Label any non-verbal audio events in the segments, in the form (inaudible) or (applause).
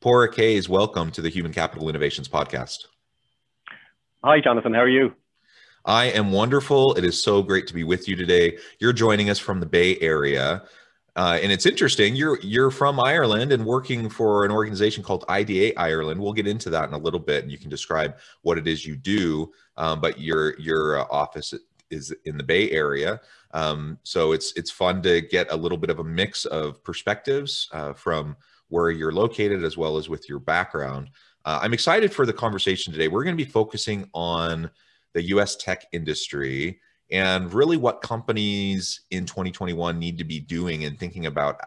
Páraic Hayes, welcome to the Human Capital Innovations Podcast. Hi, Jonathan. How are you? I am wonderful. It is so great to be with you today. You're joining us from the Bay Area. Uh, and it's interesting. You're you're from Ireland and working for an organization called IDA Ireland. We'll get into that in a little bit, and you can describe what it is you do. Um, but your your uh, office is in the Bay Area, um, so it's it's fun to get a little bit of a mix of perspectives uh, from where you're located as well as with your background. Uh, I'm excited for the conversation today. We're going to be focusing on the U.S. tech industry and really what companies in 2021 need to be doing and thinking about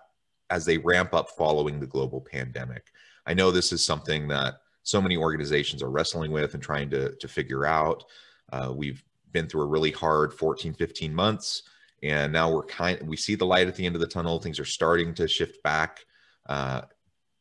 as they ramp up following the global pandemic. I know this is something that so many organizations are wrestling with and trying to, to figure out. Uh, we've been through a really hard 14, 15 months, and now we're kind we see the light at the end of the tunnel. Things are starting to shift back. Uh,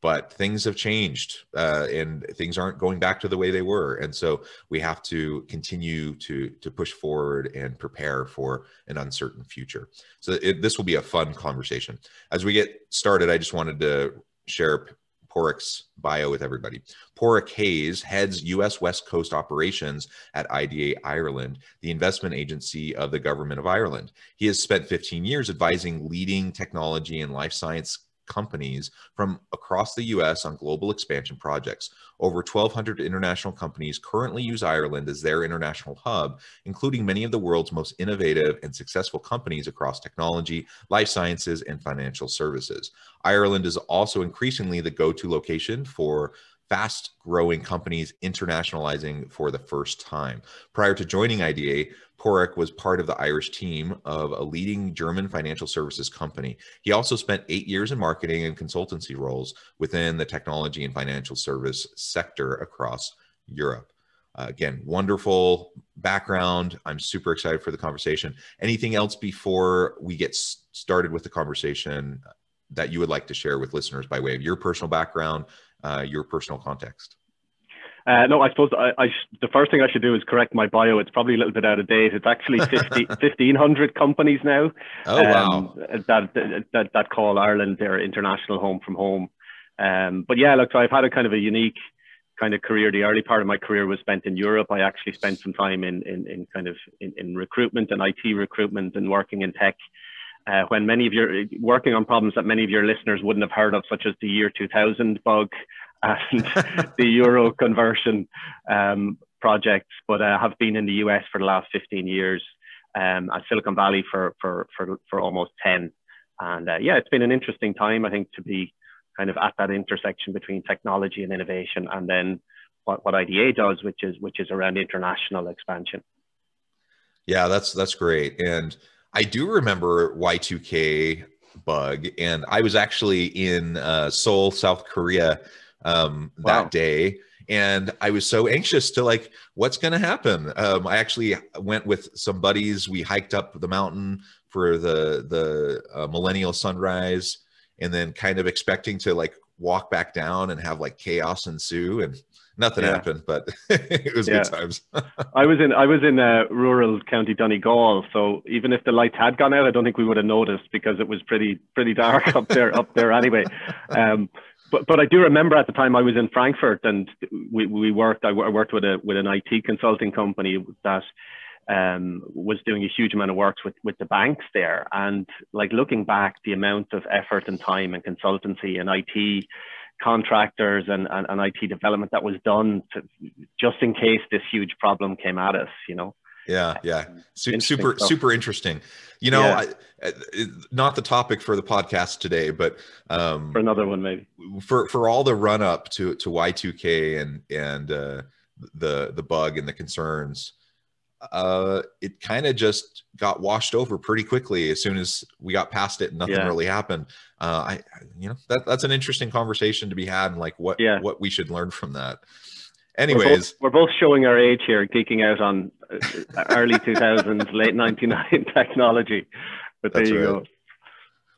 but things have changed uh, and things aren't going back to the way they were and so we have to continue to to push forward and prepare for an uncertain future so it, this will be a fun conversation as we get started i just wanted to share Páraic's bio with everybody. Páraic Hayes heads U.S. West Coast operations at IDA Ireland, the investment agency of the government of Ireland. He has spent 15 years advising leading technology and life science companies from across the US on global expansion projects. Over 1,200 international companies currently use Ireland as their international hub, including many of the world's most innovative and successful companies across technology, life sciences, and financial services. Ireland is also increasingly the go to location for fast growing companies internationalizing for the first time. Prior to joining IDA, Páraic was part of the Irish team of a leading German financial services company. He also spent eight years in marketing and consultancy roles within the technology and financial service sector across Europe. Uh, again, wonderful background. I'm super excited for the conversation. Anything else before we get started with the conversation that you would like to share with listeners by way of your personal background, uh, your personal context? Uh, no, I suppose I, I sh- the first thing I should do is correct my bio. It's probably a little bit out of date. It's actually (laughs) 50, 1,500 companies now oh, um, wow. that, that, that call Ireland their international home from home. Um, but yeah, look, so I've had a kind of a unique kind of career. The early part of my career was spent in Europe. I actually spent some time in, in, in kind of in, in recruitment and IT recruitment and working in tech. Uh, when many of your working on problems that many of your listeners wouldn't have heard of, such as the year 2000 bug and (laughs) the euro conversion um, projects, but uh, have been in the US for the last 15 years, um, at Silicon Valley for, for, for, for almost 10. And uh, yeah, it's been an interesting time, I think, to be kind of at that intersection between technology and innovation, and then what, what IDA does, which is which is around international expansion. Yeah, that's that's great. And I do remember Y2K bug, and I was actually in uh, Seoul, South Korea, um, wow. that day, and I was so anxious to like, what's going to happen? Um, I actually went with some buddies. We hiked up the mountain for the the uh, millennial sunrise, and then kind of expecting to like walk back down and have like chaos ensue and nothing yeah. happened, but (laughs) it was yeah. good times. (laughs) I was in I was in uh, rural County Donegal, so even if the lights had gone out, I don't think we would have noticed because it was pretty pretty dark up there up there anyway. (laughs) Um, but but I do remember at the time I was in Frankfurt and we, we worked I worked with a with an IT consulting company that um, was doing a huge amount of work with with the banks there and like looking back the amount of effort and time and consultancy and IT contractors and, and, and IT development that was done to, just in case this huge problem came at us, you know. Yeah, yeah, Su- super, stuff. super interesting. You know, yeah. I, not the topic for the podcast today, but um, for another one maybe. For for all the run up to to Y two K and and uh, the the bug and the concerns, uh, it kind of just got washed over pretty quickly as soon as we got past it and nothing yeah. really happened. Uh, I, you know, that that's an interesting conversation to be had and like what, yeah. what we should learn from that. Anyways, we're both, we're both showing our age here, geeking out on uh, early 2000s, (laughs) late 99 (laughs) technology, but there that's you right. go.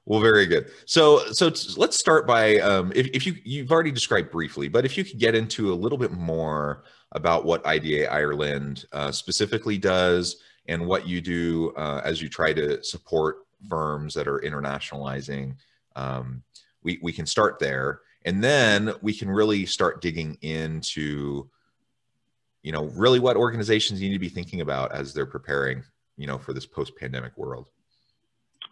Well, very good. So, so let's start by um, if, if you you've already described briefly, but if you could get into a little bit more about what IDA Ireland uh, specifically does and what you do uh, as you try to support firms that are internationalizing. Um, we we can start there, and then we can really start digging into you know really what organizations need to be thinking about as they're preparing you know for this post-pandemic world.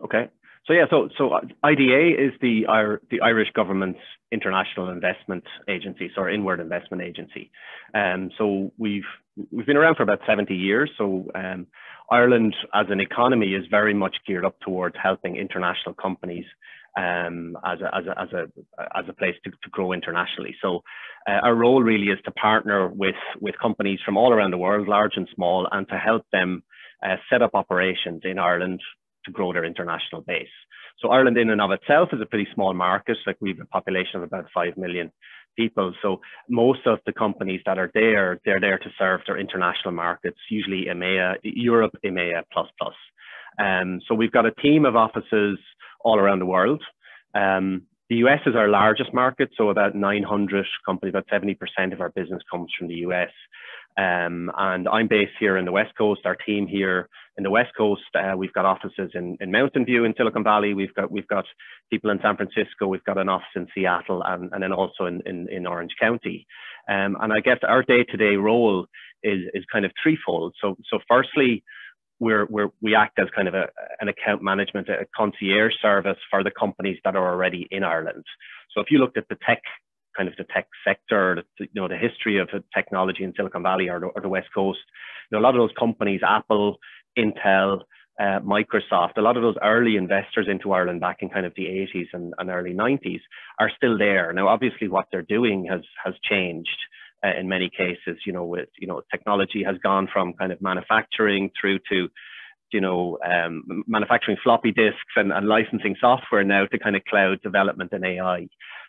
Okay. So yeah so so ida is the the irish government's international investment agency so inward investment agency. Um so we've we've been around for about 70 years. So um ireland as an economy is very much geared up towards helping international companies um, as, a, as, a, as, a, as a place to, to grow internationally. So uh, our role really is to partner with, with companies from all around the world, large and small, and to help them uh, set up operations in Ireland to grow their international base. So Ireland in and of itself is a pretty small market, like we have a population of about 5 million people. So most of the companies that are there, they're there to serve their international markets, usually EMEA, Europe, EMEA plus plus. Um, so we've got a team of offices all around the world. Um, the US is our largest market, so about 900 companies, about 70% of our business comes from the US. Um, and I'm based here in the West Coast. Our team here in the West Coast, uh, we've got offices in, in Mountain View in Silicon Valley. We've got we've got people in San Francisco. We've got an office in Seattle, and, and then also in, in, in Orange County. Um, and I guess our day-to-day role is is kind of threefold. So so firstly, we're, we're, we act as kind of a, an account management, a concierge service for the companies that are already in Ireland. So if you looked at the tech, kind of the tech sector, you know, the history of technology in Silicon Valley or the, or the West Coast, you know, a lot of those companies, Apple, Intel, uh, Microsoft, a lot of those early investors into Ireland back in kind of the 80s and, and early 90s are still there. Now, obviously, what they're doing has has changed uh, in many cases. You know, with you know, technology has gone from kind of manufacturing through to you know, um, manufacturing floppy disks and, and, licensing software now to kind of cloud development and AI.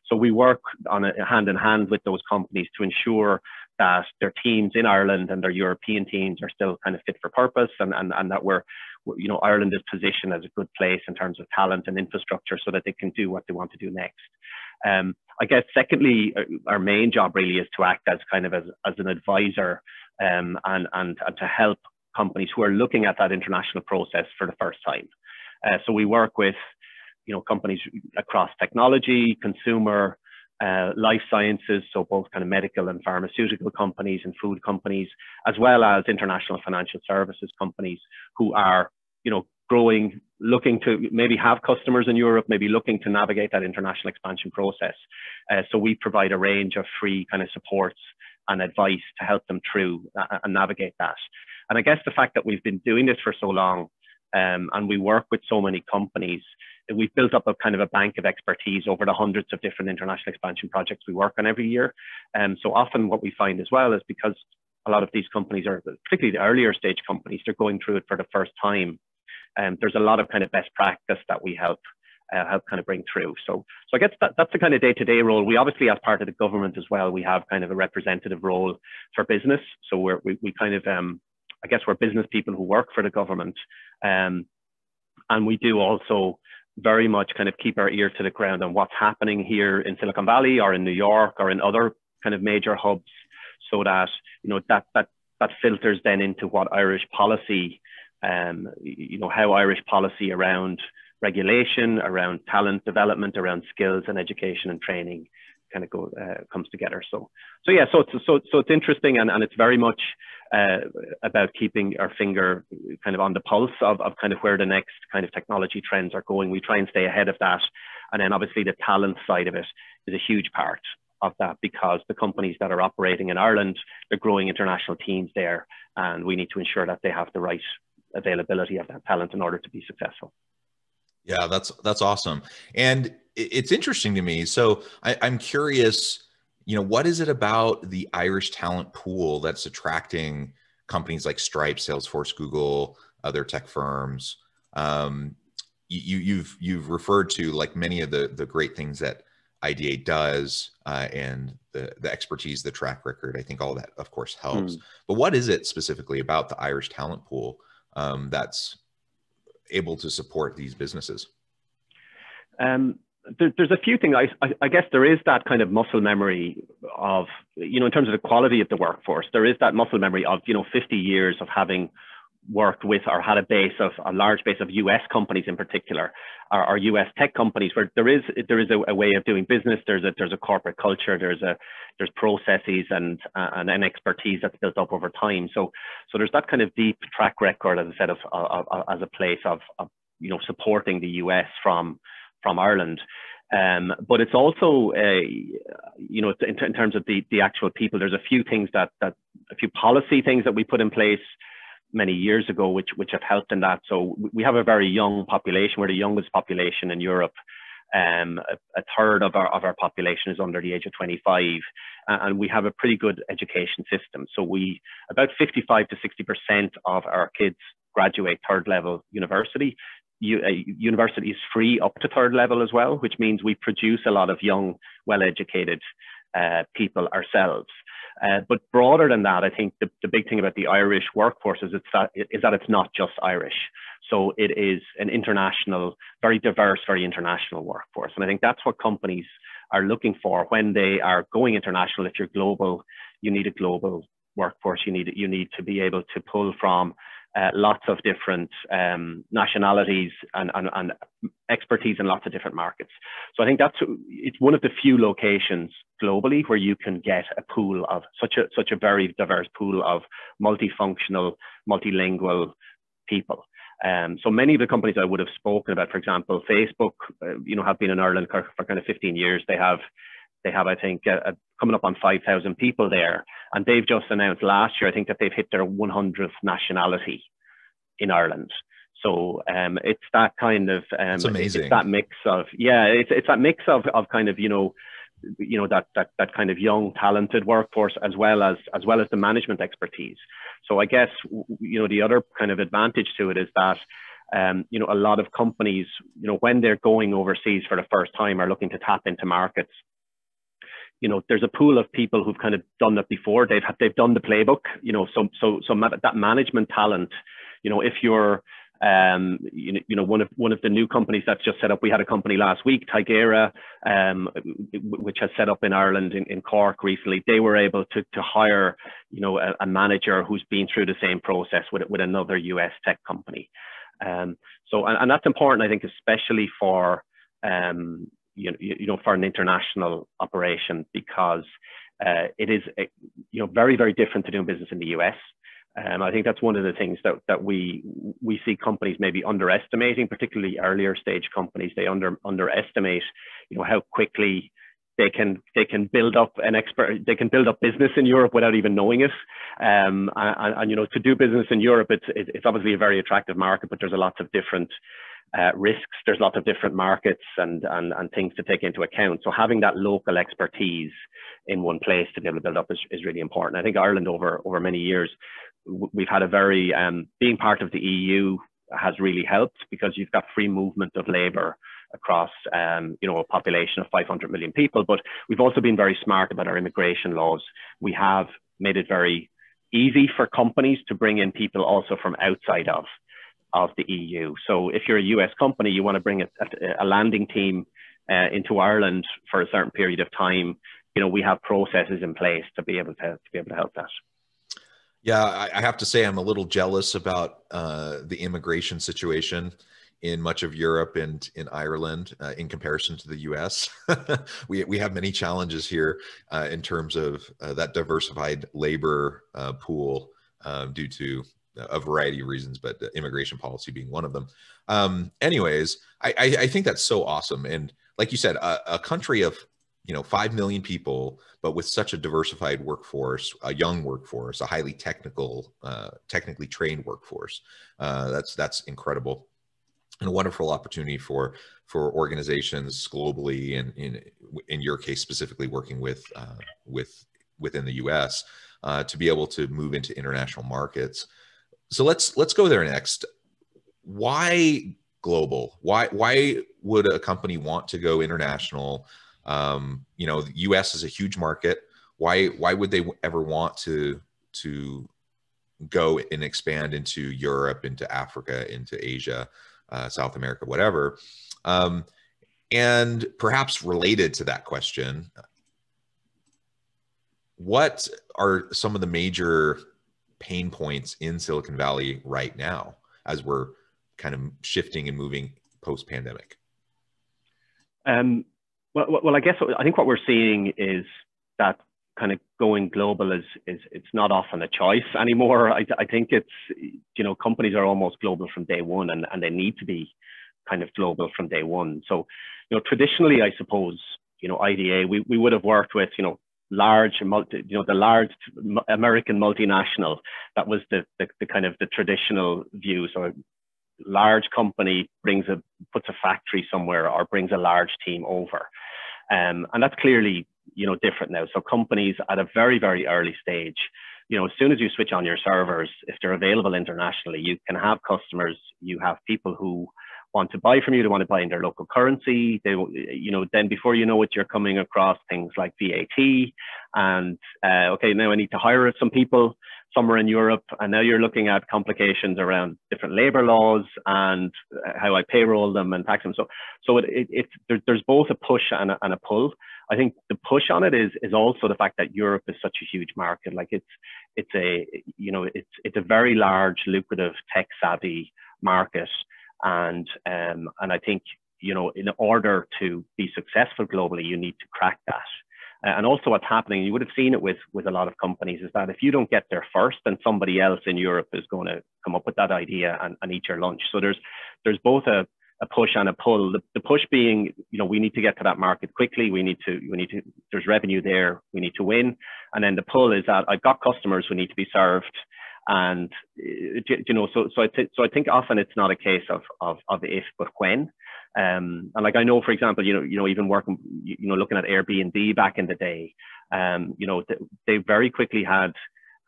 So we work on a hand in hand with those companies to ensure that their teams in Ireland and their European teams are still kind of fit for purpose and, and, and that we're, you know, Ireland is positioned as a good place in terms of talent and infrastructure so that they can do what they want to do next. Um, I guess secondly, uh, our main job really is to act as kind of as, as an advisor um, and, and, and to help companies who are looking at that international process for the first time. Uh, so we work with, you know, companies across technology, consumer, uh, life sciences, so both kind of medical and pharmaceutical companies and food companies, as well as international financial services companies who are, you know, growing, looking to maybe have customers in Europe, maybe looking to navigate that international expansion process. Uh, so we provide a range of free kind of supports and advice to help them through uh, and navigate that. And I guess the fact that we've been doing this for so long um, and we work with so many companies, we've built up a kind of a bank of expertise over the hundreds of different international expansion projects we work on every year. And um, so often what we find as well is because a lot of these companies are, particularly the earlier stage companies, they're going through it for the first time um, there's a lot of kind of best practice that we help uh, help kind of bring through. So, so I guess that, that's the kind of day-to-day role. We obviously, as part of the government as well, we have kind of a representative role for business. So we're, we, we kind of, um, I guess we're business people who work for the government. Um, and we do also very much kind of keep our ear to the ground on what's happening here in Silicon Valley or in New York or in other kind of major hubs so that, you know, that, that, that filters then into what Irish policy um, you know, how Irish policy around regulation, around talent development, around skills and education and training kind of go uh, comes together. So, so yeah, so it's so so it's interesting and, and it's very much uh, about keeping our finger kind of on the pulse of, of kind of where the next kind of technology trends are going. We try and stay ahead of that, and then obviously the talent side of it is a huge part of that because the companies that are operating in Ireland, they're growing international teams there, and we need to ensure that they have the right availability of that talent in order to be successful. Yeah, that's that's awesome, and it's interesting to me. So I, I'm curious, you know, what is it about the Irish talent pool that's attracting companies like Stripe, Salesforce, Google, other tech firms? Um, you, you've you've referred to like many of the the great things that IDA does uh, and the the expertise, the track record. I think all that, of course, helps. Mm. But what is it specifically about the Irish talent pool um, that's able to support these businesses? Um, there, there's a few things. I, I, I, guess there is that kind of muscle memory of, you know, in terms of the quality of the workforce, there is that muscle memory of, you know, 50 years of having worked with or had a base of a large base of US companies in particular, or, or US tech companies where there is there is a, a, way of doing business. There's a there's a corporate culture. There's a there's processes and and an expertise that's built up over time. So so there's that kind of deep track record, as I said, of, of, of as a place of, of you know supporting the US from from Ireland. Um, but it's also, a, you know, in, in, terms of the, the actual people, there's a few things that, that, a few policy things that we put in place many years ago, which, which have helped in that. So we have a very young population. We're the youngest population in Europe. Um, a, a, third of our, of our population is under the age of 25, uh, and we have a pretty good education system. So we, about 55 to 60% of our kids graduate third level university uh, university is free up to third level as well, which means we produce a lot of young, well-educated uh, people ourselves. Uh, but broader than that, I think the, the big thing about the Irish workforce is, it's that, is that it's not just Irish. So it is an international, very diverse, very international workforce. And I think that's what companies are looking for when they are going international. If you're global, you need a global workforce. You need, you need to be able to pull from uh, lots of different um, nationalities and, and, and, expertise in lots of different markets. So I think that's it's one of the few locations globally where you can get a pool of such a such a very diverse pool of multifunctional, multilingual people. Um, so many of the companies I would have spoken about, for example, Facebook, uh, you know, have been in Ireland for, kind of 15 years. They have they have, I think, uh, coming up on 5,000 people there. And they've just announced last year, I think, that they've hit their 100th nationality in Ireland. So um, it's that kind of um, it's amazing. It's that mix of yeah, it's it's that mix of of kind of you know you know that that that kind of young talented workforce as well as as well as the management expertise. So I guess you know the other kind of advantage to it is that um, you know a lot of companies you know when they're going overseas for the first time are looking to tap into markets you know, there's a pool of people who've kind of done that before. They've they've done the playbook. You know, so so so that management talent. You know, if you're um, you, know, you know, one of one of the new companies that's just set up. We had a company last week, Tigera, um, which has set up in Ireland in, in Cork recently. They were able to to hire, you know, a, a manager who's been through the same process with with another US tech company. Um, so, and, and that's important, I think, especially for um, you know, you know, for an international operation because uh, it is, you know, very, very different to doing business in the US. Um, I think that's one of the things that, that we we see companies maybe underestimating, particularly earlier stage companies. They under underestimate, you know, how quickly they can they can build up an expert they can build up business in Europe without even knowing it. Um, and, and, you know, to do business in Europe, it's it's obviously a very attractive market, but there's a lots of different uh, risks. There's lots of different markets and, and, and things to take into account. So having that local expertise in one place to be able to build up is, is really important. I think Ireland over, over many years, we've had a very, um, being part of the EU has really helped because you've got free movement of labor across um, you know a population of 500 million people but we've also been very smart about our immigration laws we have made it very easy for companies to bring in people also from outside of of the EU. So if you're a US company, you want to bring a, a landing team uh, into Ireland for a certain period of time. You know, we have processes in place to be able to, to be able to help that. Yeah, I have to say I'm a little jealous about uh, the immigration situation in much of Europe and in Ireland uh, in comparison to the US. (laughs) we, we have many challenges here uh, in terms of uh, that diversified labor uh, pool um, due to a variety of reasons, but immigration policy being one of them. Um, anyways, I, I, I, think that's so awesome. And like you said, a, a, country of you know five million people, but with such a diversified workforce, a young workforce, a highly technical, uh, technically trained workforce. Uh, that's that's incredible, and a wonderful opportunity for for organizations globally, and in in your case specifically, working with uh, with within the U.S. Uh, to be able to move into international markets so let's let's go there next. Why global? Why why would a company want to go international? Um, you know, the U.S. is a huge market. Why why would they ever want to to go and expand into Europe, into Africa, into Asia, uh, South America, whatever? Um, and perhaps related to that question, what are some of the major pain points in Silicon Valley right now as we're kind of shifting and moving post pandemic? Um, well, well, I guess I think what we're seeing is that kind of going global is is it's not often a choice anymore. I, I think it's you know companies are almost global from day one, and, and they need to be kind of global from day one. So you know traditionally, I suppose you know IDA we, we would have worked with you know large multi, you know the large American multinational that was the, the, the kind of the traditional view. So large company brings a puts a factory somewhere or brings a large team over. Um, and that's clearly you know different now. So companies at a very very early stage, you know, as soon as you switch on your servers, if they're available internationally, you can have customers. You have people who want to buy from you, they want to buy in their local currency. They, you know, then before you know it, you're coming across things like VAT, and uh, okay, now I need to hire some people somewhere in Europe, and now you're looking at complications around different labor laws and how I payroll them and tax them. So, so it, it, it there, there's both a push and a, and a pull. I think the push on it is is also the fact that Europe is such a huge market. Like it's it's a you know it's it's a very large, lucrative, tech savvy market, and um, and I think you know in order to be successful globally, you need to crack that. Uh, and also what's happening, you would have seen it with, with a lot of companies, is that if you don't get there first, then somebody else in Europe is going to come up with that idea and, and eat your lunch. So there's, there's both a, a push and a pull. The, the push being, you know, we need to get to that market quickly. We need to, we need to, there's revenue there. We need to win. And then the pull is that I've got customers who need to be served. And, you know, so, so I, th- so I think often it's not a case of, of, of if, but when. Um, and like I know, for example, you know, you know, even working, you know, looking at Airbnb back in the day, um, you know, they very quickly had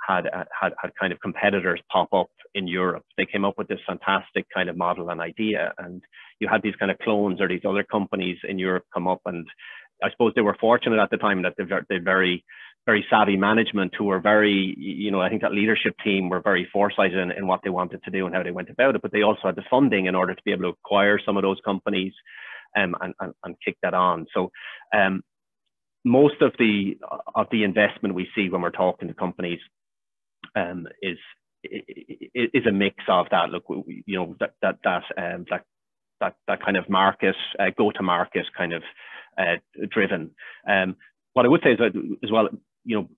had had had kind of competitors pop up in Europe. They came up with this fantastic kind of model and idea, and you had these kind of clones or these other companies in Europe come up, and I suppose they were fortunate at the time that they they very very savvy management who were very, you know, I think that leadership team were very foresighted in, in what they wanted to do and how they went about it. But they also had the funding in order to be able to acquire some of those companies um, and, and, and kick that on. So um, most of the of the investment we see when we're talking to companies um, is is a mix of that. Look, you know that that that um, that that that kind of market uh, go to market kind of uh, driven. Um, what I would say is that as well, you know,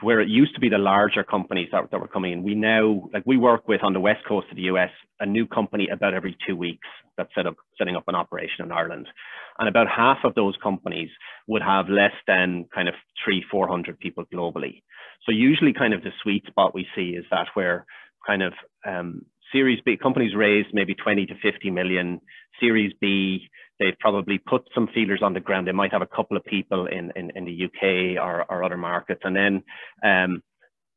where it used to be the larger companies that, that were coming in, we now like we work with on the west coast of the US a new company about every two weeks that's set up setting up an operation in Ireland, and about half of those companies would have less than kind of three four hundred people globally. So usually, kind of the sweet spot we see is that where kind of um, Series B companies raised maybe 20 to 50 million. Series B, they've probably put some feelers on the ground. They might have a couple of people in, in, in the UK or, or other markets. And then um,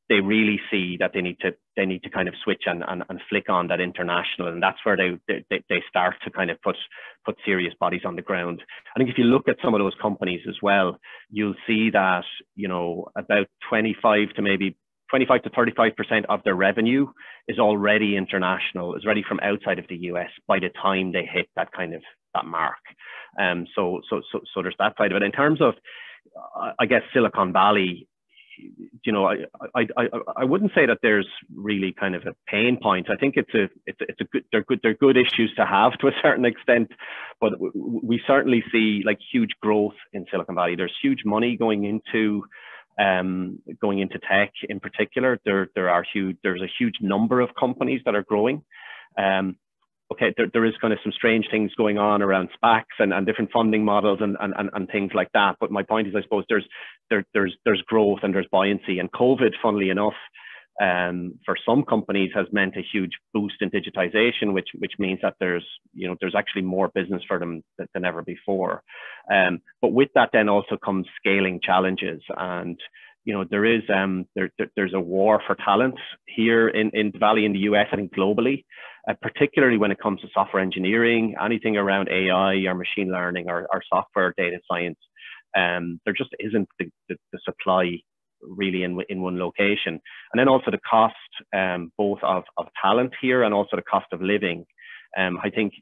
they really see that they need to they need to kind of switch and, and, and flick on that international and that's where they, they they start to kind of put put serious bodies on the ground i think if you look at some of those companies as well you'll see that you know about 25 to maybe 25 to 35% of their revenue is already international, is ready from outside of the US by the time they hit that kind of that mark. Um, so, so, so, so there's that side of it. In terms of, I guess, Silicon Valley, you know, I, I, I, I wouldn't say that there's really kind of a pain point. I think it's a, it's it's a good, they're good, they're good issues to have to a certain extent, but we certainly see like huge growth in Silicon Valley. There's huge money going into um, going into tech in particular. There, there are huge, there's a huge number of companies that are growing. Um, okay, there, there is kind of some strange things going on around SPACs and, and different funding models and, and, and, things like that. But my point is, I suppose there's, there, there's, there's growth and there's buoyancy. And COVID, funnily enough, um, for some companies has meant a huge boost in digitization, which which means that there's you know there's actually more business for them than, than ever before. Um, but with that, then also comes scaling challenges, and you know there is um, there, there's a war for talent here in in the Valley in the US, I think globally, uh, particularly when it comes to software engineering, anything around AI or machine learning or, or software data science. Um, there just isn't the, the, the supply really in, in one location. And then also the cost, um, both of, of talent here and also the cost of living. Um, I think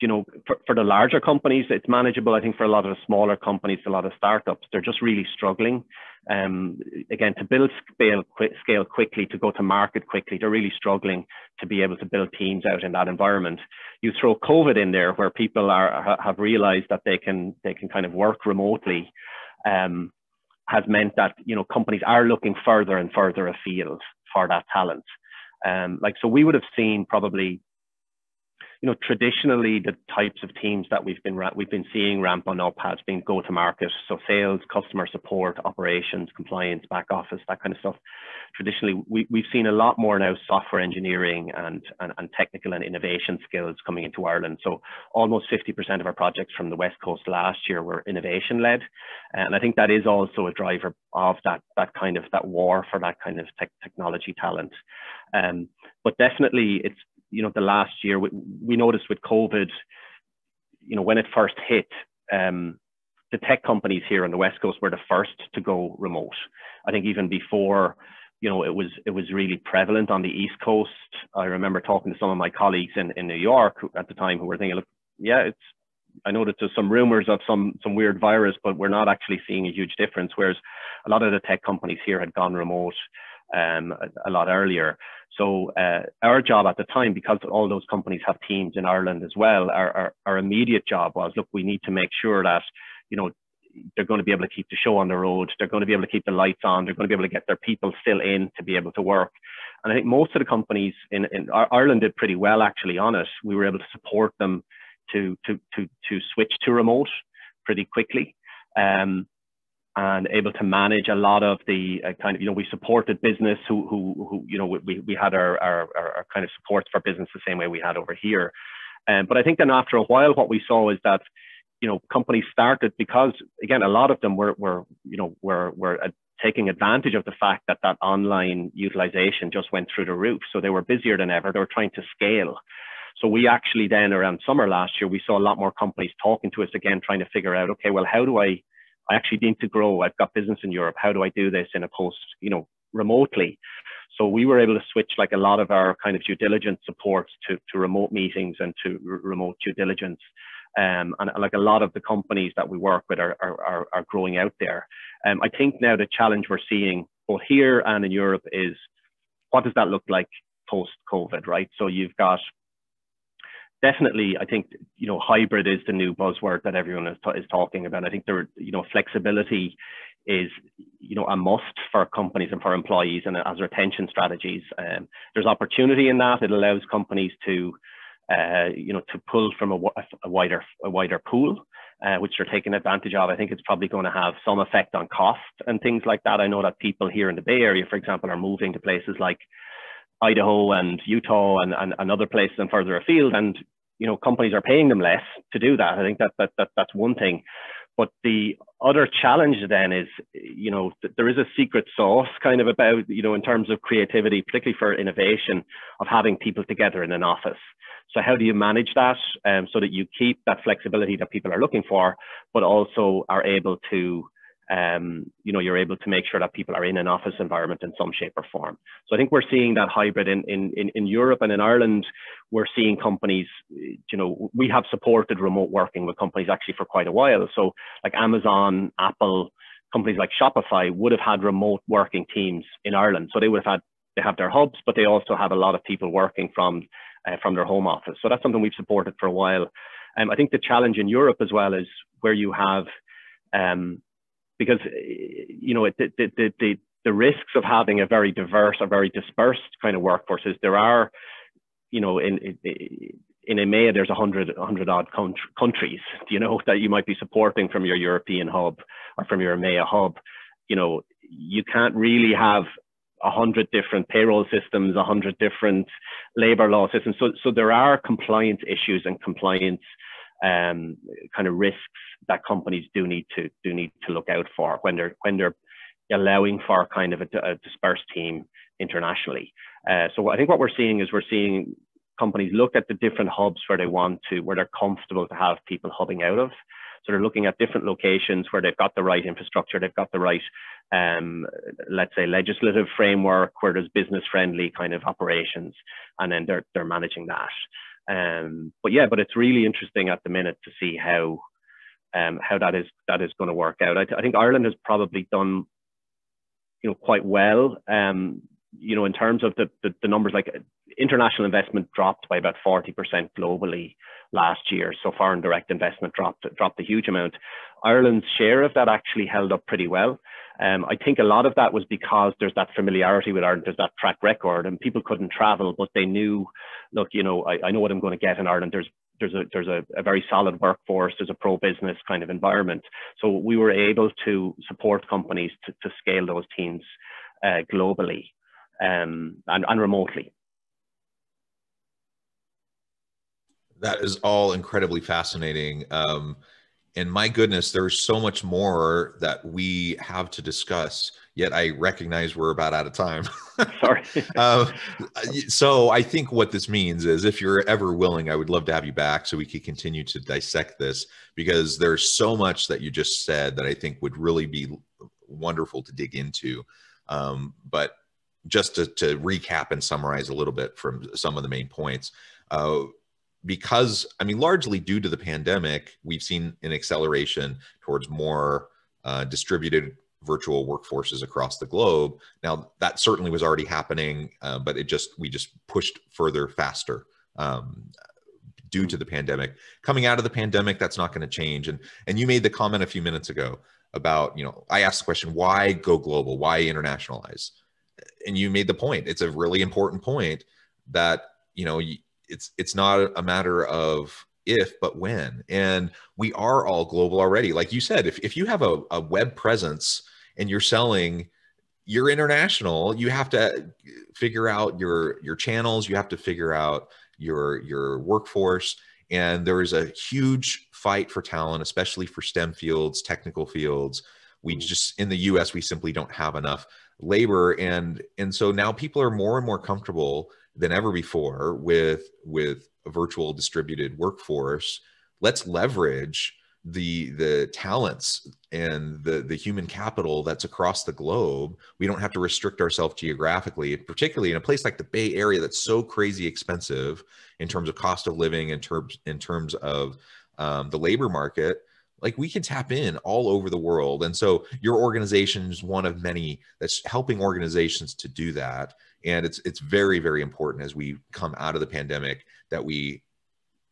you know, for, for the larger companies, it's manageable. I think for a lot of the smaller companies, a lot of startups, they're just really struggling. Um, again, to build scale, scale quickly, to go to market quickly, they're really struggling to be able to build teams out in that environment. You throw COVID in there, where people are have realized that they can they can kind of work remotely, um, has meant that you know companies are looking further and further afield for that talent. Um, like so, we would have seen probably you know, traditionally the types of teams that we've been we've been seeing ramp on up has been go to market, so sales, customer support, operations, compliance, back office, that kind of stuff. Traditionally, we, we've seen a lot more now software engineering and, and, and technical and innovation skills coming into Ireland. So almost 50% of our projects from the West Coast last year were innovation led. And I think that is also a driver of that, that kind of that war for that kind of tech, technology talent. Um, but definitely it's you know, the last year, we, we noticed with COVID, you know, when it first hit, um, the tech companies here on the West Coast were the first to go remote. I think even before, you know, it was it was really prevalent on the East Coast. I remember talking to some of my colleagues in, in New York at the time who were thinking, look, yeah, it's I know that there's some rumors of some some weird virus, but we're not actually seeing a huge difference. Whereas a lot of the tech companies here had gone remote um, a, a, lot earlier. So uh, our job at the time, because all those companies have teams in Ireland as well, our, our, our immediate job was, look, we need to make sure that, you know, they're going to be able to keep the show on the road. They're going to be able to keep the lights on. They're going to be able to get their people still in to be able to work. And I think most of the companies in, in Ireland did pretty well actually on it. We were able to support them to to to to switch to remote pretty quickly. Um, and able to manage a lot of the uh, kind of, you know, we supported business who, who, who you know, we, we had our, our, our kind of supports for business the same way we had over here. Um, but I think then after a while, what we saw is that, you know, companies started because, again, a lot of them were, were you know, were, were uh, taking advantage of the fact that that online utilization just went through the roof. So they were busier than ever. They were trying to scale. So we actually then around summer last year, we saw a lot more companies talking to us again, trying to figure out, okay, well, how do I I actually need to grow. I've got business in Europe. How do I do this in a post, you know, remotely? So we were able to switch like a lot of our kind of due diligence supports to, to remote meetings and to remote due diligence. Um, and like a lot of the companies that we work with are, are, are growing out there. Um, I think now the challenge we're seeing both here and in Europe is what does that look like post COVID, right? So you've got definitely, I think you know hybrid is the new buzzword that everyone is, is talking about. I think there, you know, flexibility is you know a must for companies and for employees and as retention strategies. Um, there's opportunity in that. It allows companies to uh, you know to pull from a, wider a wider pool. Uh, which they're taking advantage of. I think it's probably going to have some effect on cost and things like that. I know that people here in the Bay Area, for example, are moving to places like Idaho and Utah and, and, and other places and further afield. And, you know, companies are paying them less to do that. I think that, that, that that's one thing. But the other challenge then is, you know, there is a secret sauce kind of about, you know, in terms of creativity, particularly for innovation, of having people together in an office. So how do you manage that um, so that you keep that flexibility that people are looking for, but also are able to um, you know, you're able to make sure that people are in an office environment in some shape or form. So I think we're seeing that hybrid in, in, in, Europe and in Ireland. We're seeing companies, you know, we have supported remote working with companies actually for quite a while. So like Amazon, Apple, companies like Shopify would have had remote working teams in Ireland. So they would have had, they have their hubs, but they also have a lot of people working from, uh, from their home office. So that's something we've supported for a while. Um, I think the challenge in Europe as well is where you have um, because eh, you know the, the, the, the risks of having a very diverse or very dispersed kind of workforce is there are you know in in EMEA there's 100 100 odd countries you know (laughs) that you might be supporting from your European hub or from your EMEA hub you know you can't really have a hundred different payroll systems, a hundred different labor law systems. So, so there are compliance issues and compliance um, kind of risks that companies do need to do need to look out for when they're when they're allowing for kind of a, a dispersed team internationally. Uh, so I think what we're seeing is we're seeing companies look at the different hubs where they want to, where they're comfortable to have people hubbing out of. So they're looking at different locations where they've got the right infrastructure, they've got the right, um, let's say, legislative framework where there's business friendly kind of operations, and then they're they're managing that. Um, but yeah, but it's really interesting at the minute to see how um, how that is that is going to work out. I, I, think Ireland has probably done you know quite well. Um, you know, in terms of the, the, the numbers, like international investment dropped by about 40% globally last year. So foreign direct investment dropped dropped a huge amount. Ireland's share of that actually held up pretty well. Um, I think a lot of that was because there's that familiarity with Ireland, there's that track record, and people couldn't travel, but they knew, look, you know, I, I know what I'm going to get in Ireland. There's there's a there's a, a very solid workforce. There's a pro business kind of environment. So we were able to support companies to, to scale those teams uh, globally um, and, and remotely. That is all incredibly fascinating. Um, and my goodness, there's so much more that we have to discuss. Yet I recognize we're about out of time. (laughs) Sorry. uh, so I think what this means is, if you're ever willing, I would love to have you back so we could continue to dissect this because there's so much that you just said that I think would really be wonderful to dig into. Um, but just to, to, recap and summarize a little bit from some of the main points. Uh, because, I mean, largely due to the pandemic, we've seen an acceleration towards more uh, distributed virtual workforces across the globe. Now, that certainly was already happening, uh, but it just we just pushed further faster um, due to the pandemic. Coming out of the pandemic, that's not going to change. And and you made the comment a few minutes ago about you know I asked the question why go global, why internationalize, and you made the point. It's a really important point that you know it's it's not a matter of if but when and we are all global already like you said if, if you have a, a web presence and you're selling you're international you have to figure out your your channels you have to figure out your your workforce and there is a huge fight for talent especially for stem fields technical fields we mm. just in the us we simply don't have enough labor. And and so now people are more and more comfortable than ever before with with a virtual distributed workforce. Let's leverage the the talents and the the human capital that's across the globe. We don't have to restrict ourselves geographically particularly in a place like the bay area that's so crazy expensive in terms of cost of living in terms in terms of um, the labor market like we can tap in all over the world and so your organization is one of many that's helping organizations to do that and it's it's very very important as we come out of the pandemic that we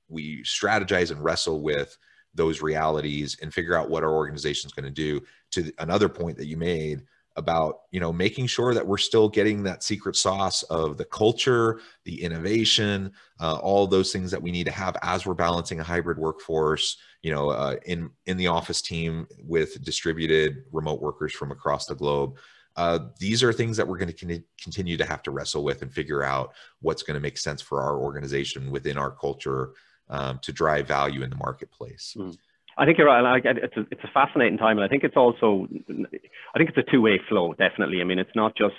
we strategize and wrestle with those realities and figure out what our organization is going to do to another point that you made about you know making sure that we're still getting that secret sauce of the culture the innovation uh, all those things that we need to have as we're balancing a hybrid workforce you know uh, in in the office team with distributed remote workers from across the globe uh, these are things that we're going to con- continue to have to wrestle with and figure out what's going to make sense for our organization within our culture um, to drive value in the marketplace. Mm. I think you're right. It's a, it's a fascinating time, and I think it's also, I think it's a two-way flow. Definitely. I mean, it's not just,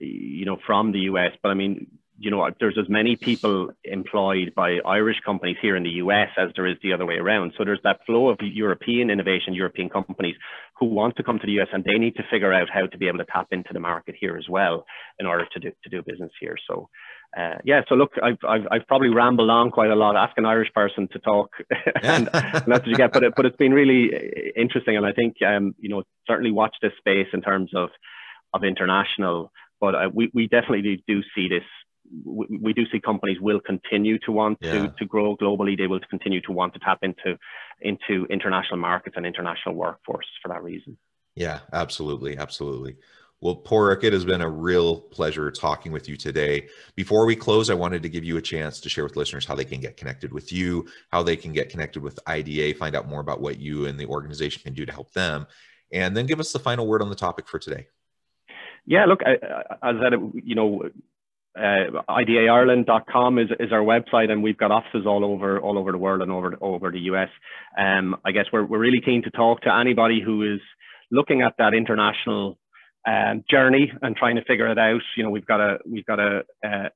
you know, from the US, but I mean, you know, there's as many people employed by Irish companies here in the US as there is the other way around. So there's that flow of European innovation, European companies who want to come to the US and they need to figure out how to be able to tap into the market here as well in order to do, to do business here. So, uh, yeah, so look, I've, I've, I've, probably rambled on quite a lot, ask an Irish person to talk, (laughs) and, and, that's what you get. But, it, but it's been really interesting. And I think, um, you know, certainly watch this space in terms of, of international, but uh, we, we definitely do see this we, we do see companies will continue to want yeah. to, to grow globally. They will continue to want to tap into into international markets and international workforce for that reason. Yeah, absolutely, absolutely. Well, Páraic, it has been a real pleasure talking with you today. Before we close, I wanted to give you a chance to share with listeners how they can get connected with you, how they can get connected with IDA, find out more about what you and the organization can do to help them, and then give us the final word on the topic for today. Yeah, look, as I said, you know, uh, idaireland.com is, is our website and we've got offices all over all over the world and over over the US. Um, I guess we're, we're really keen to talk to anybody who is looking at that international um, journey and trying to figure it out. You know, we've got a we've got a uh,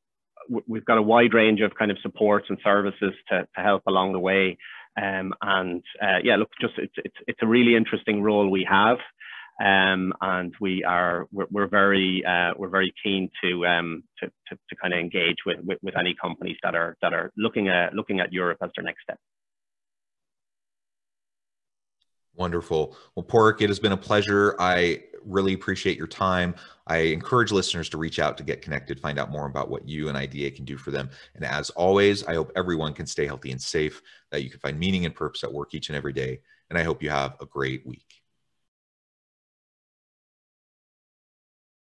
we've got a wide range of kind of supports and services to, to help along the way. Um, and uh, yeah, look, just it's, it's it's a really interesting role we have. Um, and we are we're, we're very uh, we're very keen to, um, to to, to kind of engage with, with, with any companies that are that are looking at looking at Europe as their next step. Wonderful. Well, Páraic, it has been a pleasure. I really appreciate your time. I encourage listeners to reach out to get connected, find out more about what you and IDA can do for them. And as always, I hope everyone can stay healthy and safe, that you can find meaning and purpose at work each and every day. And I hope you have a great week.